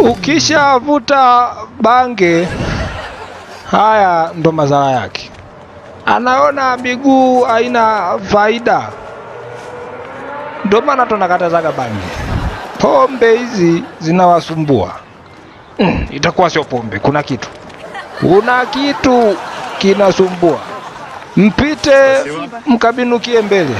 Ukishavuta bange, haya ndo madhara yake. Anaona miguu haina faida, ndo maana tunakatazaga bange. Pombe hizi zinawasumbua. Mm, itakuwa sio pombe, kuna kitu, kuna kitu kinasumbua. Mpite mkabinukie mbele.